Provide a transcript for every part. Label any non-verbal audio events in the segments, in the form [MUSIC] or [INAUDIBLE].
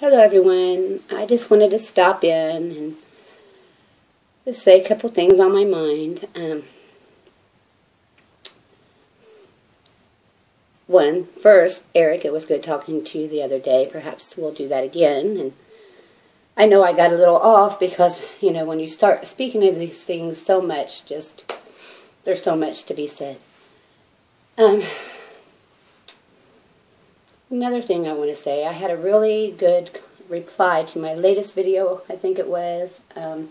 Hello, everyone. I just wanted to stop in and just say a couple things on my mind. Um, one, first, Eric, it was good talking to you the other day. Perhaps we'll do that again. And I know I got a little off because, you know, when you start speaking of these things so much, just there's so much to be said. Um, Another thing I want to say, I had a really good reply to my latest video, I think it was. Um,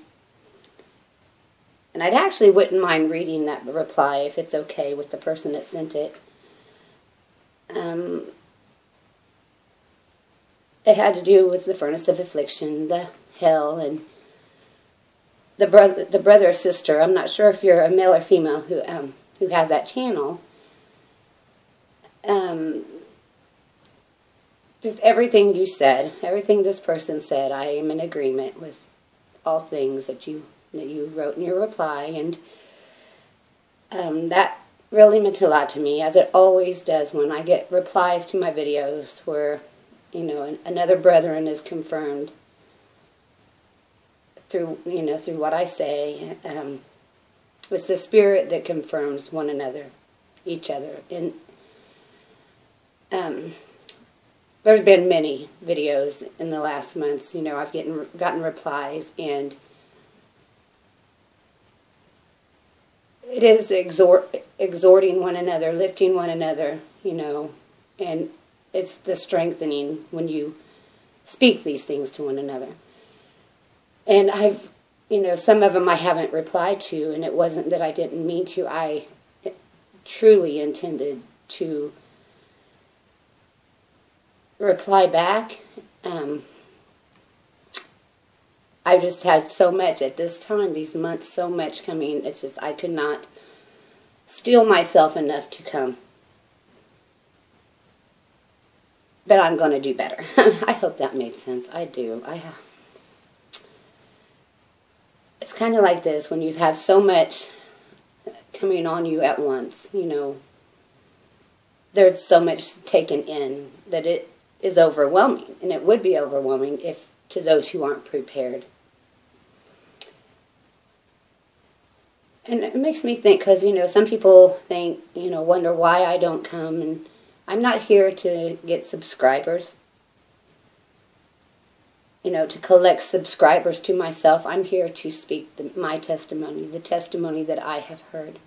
and I'd actually wouldn't mind reading that reply if it's okay with the person that sent it. Um, it had to do with the furnace of affliction, the hell, and the brother, the brother or sister. I'm not sure if you're a male or female who um, who has that channel. Um, just everything you said, everything this person said, I am in agreement with all things that you that you wrote in your reply, and um, that really meant a lot to me, as it always does when I get replies to my videos where you know another brethren is confirmed through you know through what I say. Um, it's the spirit that confirms one another, each other, and um, there's been many videos in the last months. You know, I've gotten gotten replies, and it is exhort, exhorting one another, lifting one another. You know, and it's the strengthening when you speak these things to one another. And I've, you know, some of them I haven't replied to, and it wasn't that I didn't mean to. I truly intended to reply back. Um, I've just had so much at this time, these months, so much coming. It's just, I could not steel myself enough to come. But I'm going to do better. [LAUGHS] I hope that made sense. I do. I have. It's kind of like this when you have so much coming on you at once, you know, there's so much taken in that it is overwhelming, and it would be overwhelming if to those who aren't prepared. And it makes me think because you know some people think you know wonder why I don't come, and I'm not here to get subscribers. You know, to collect subscribers to myself. I'm here to speak the, my testimony, the testimony that I have heard.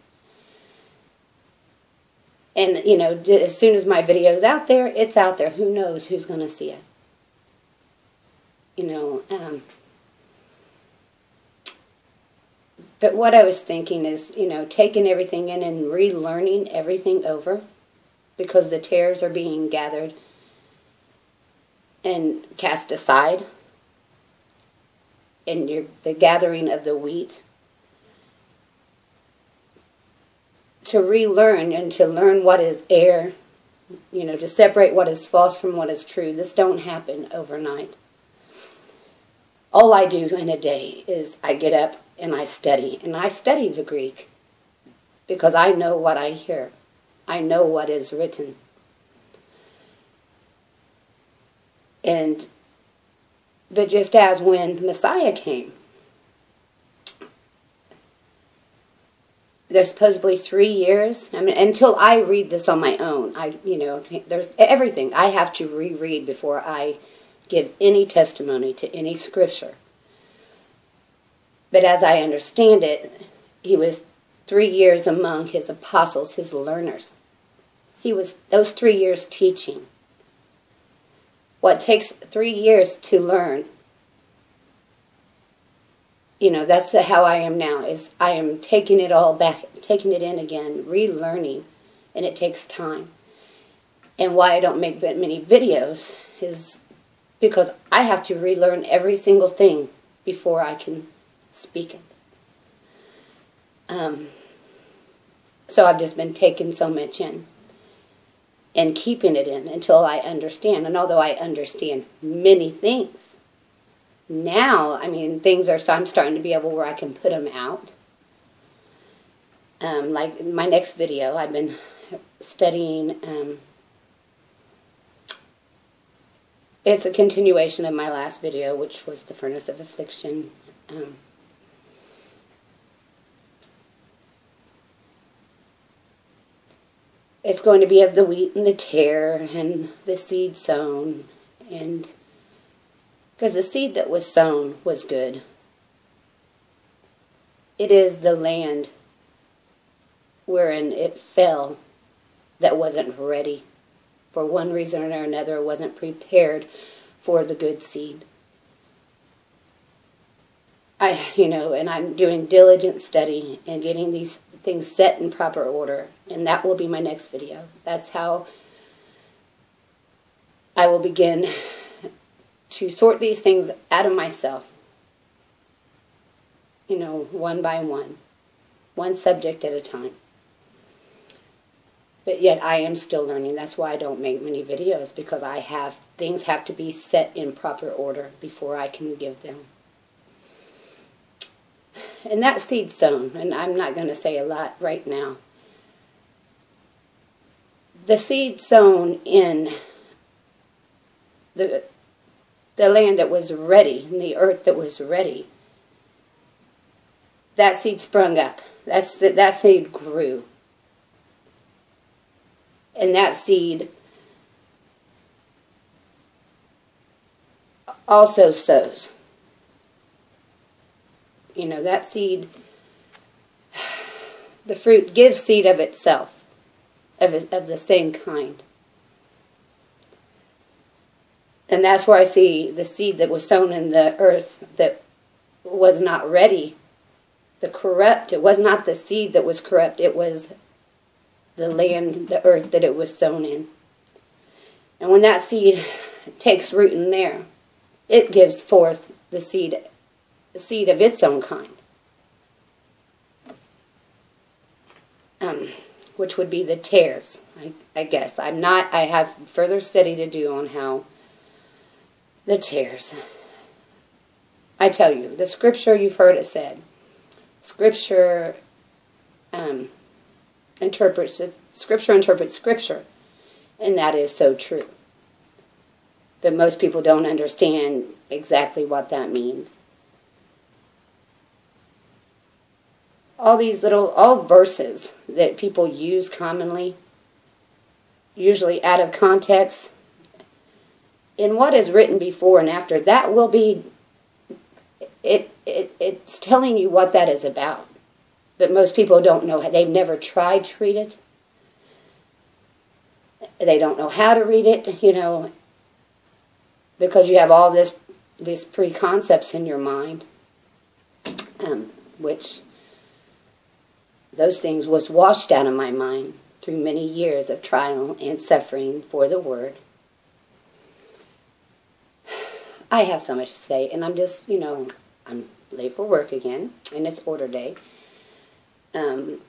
And, you know, as soon as my video is out there, it's out there. Who knows who's going to see it? You know, um, but what I was thinking is, you know, taking everything in and relearning everything over because the tares are being gathered and cast aside in the gathering of the wheat to relearn and to learn what is air, you know, to separate what is false from what is true. This don't happen overnight. All I do in a day is I get up and I study, and I study the Greek because I know what I hear. I know what is written. And but just as when Messiah came, there's supposedly three years. I mean, until I read this on my own, I, you know, there's everything I have to reread before I give any testimony to any scripture. But as I understand it, he was three years among his apostles, his learners. He was those three years teaching. What takes three years to learn you know that's how i am now is i am taking it all back taking it in again relearning and it takes time. And why i don't make that many videos is because i have to relearn every single thing before i can speak it. Um, so i've just been taking so much in and keeping it in until i understand. And although i understand many things now, I mean, things are, so I'm starting to be able where I can put them out. Um, like my next video, I've been studying um, it's a continuation of my last video, which was the furnace of affliction. Um, it's going to be of the wheat and the tare and the seed sown and because the seed that was sown was good it is the land wherein it fell that wasn't ready for one reason or another wasn't prepared for the good seed I, you know, and I'm doing diligent study and getting these things set in proper order. And that will be my next video. That's how I will begin to sort these things out of myself. You know, one by one, one subject at a time. But yet I am still learning. That's why I don't make many videos because I have things have to be set in proper order before I can give them and that seed sown, and I'm not going to say a lot right now. The seed sown in the the land that was ready, and the earth that was ready, that seed sprung up. That's that seed grew, and that seed also sows you know, that seed, [SIGHS] the fruit gives seed of itself, of, of the same kind. And that's where I see the seed that was sown in the earth that was not ready. The corrupt, it was not the seed that was corrupt, it was the land, the earth that it was sown in. And when that seed takes root in there, it gives forth the seed the seed of its own kind, um, which would be the tares. I, I guess I'm not. I have further study to do on how the tares. I tell you, the scripture you've heard it said. Scripture um, interprets scripture interprets scripture, and that is so true. But most people don't understand exactly what that means. all these little all verses that people use commonly usually out of context in what is written before and after that will be it, it it's telling you what that is about but most people don't know they've never tried to read it they don't know how to read it you know because you have all this these preconcepts in your mind um, which those things was washed out of my mind through many years of trial and suffering for the word. I have so much to say, and I'm just, you know, I'm late for work again, and it's order day. Um,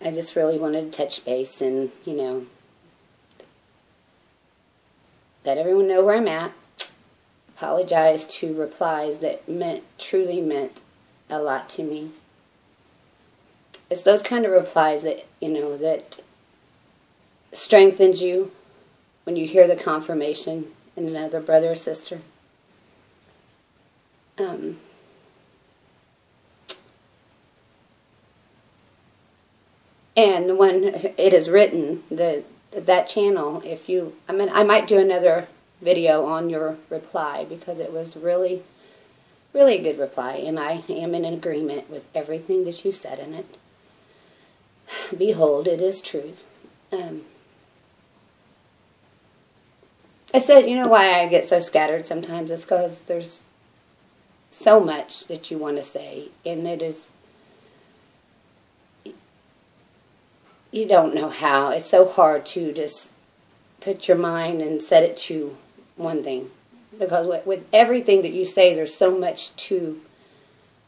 I just really wanted to touch base and, you know, let everyone know where I'm at. Apologize to replies that meant truly meant a lot to me. It's those kind of replies that, you know, that strengthens you when you hear the confirmation in another brother or sister. Um, and when it is written, the that channel, if you, I mean, I might do another video on your reply because it was really really a good reply, and I am in agreement with everything that you said in it. Behold, it is truth. Um, I said, you know why I get so scattered sometimes? It's because there's so much that you want to say, and it is, you don't know how. It's so hard to just put your mind and set it to one thing because with, with everything that you say, there's so much to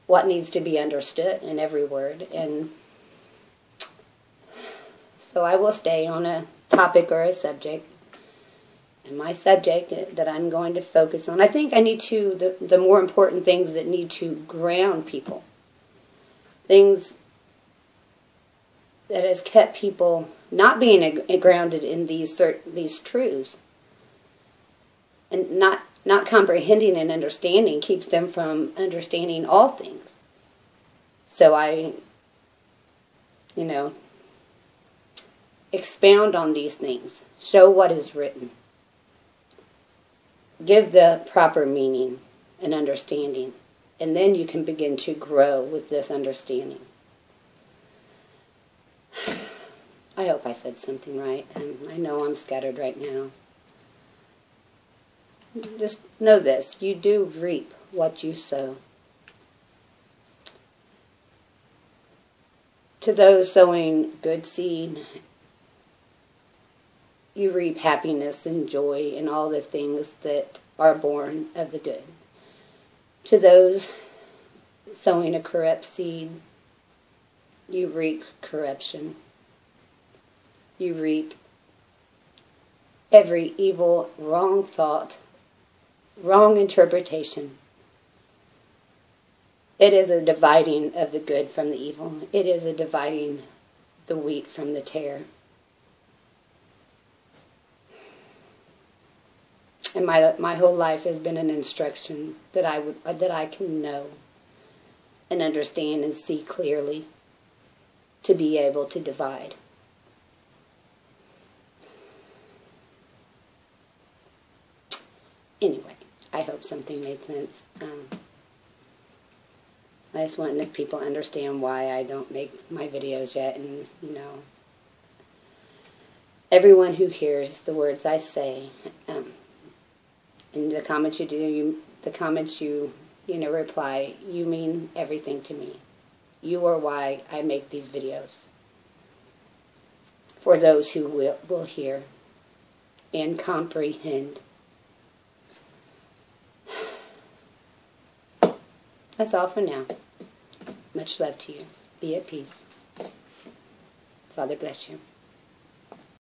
what needs to be understood in every word. And so I will stay on a topic or a subject. And my subject that I'm going to focus on, I think I need to, the, the more important things that need to ground people. Things that has kept people not being a, eh, grounded in these these truths. And not not comprehending and understanding keeps them from understanding all things. So i you know expound on these things. Show what is written give the proper meaning and understanding and then you can begin to grow with this understanding [SIGHS] I hope I said something right. and I know I'm scattered right now. Just know this you do reap what you sow. To those sowing good seed, you reap happiness and joy and all the things that are born of the good. To those sowing a corrupt seed, you reap corruption you reap every evil, wrong thought, wrong interpretation. It is a dividing of the good from the evil. It is a dividing the wheat from the tare. And my my whole life has been an instruction that I would that I can know and understand and see clearly to be able to divide. anyway, I hope something made sense. Um, I just want people to understand why I don't make my videos yet, and you know, everyone who hears the words I say, and the comments you do, you the comments you you know reply, you mean everything to me. You are why I make these videos. For those who will, will hear and comprehend. That's all for now. Much love to you. Be at peace. Father bless you.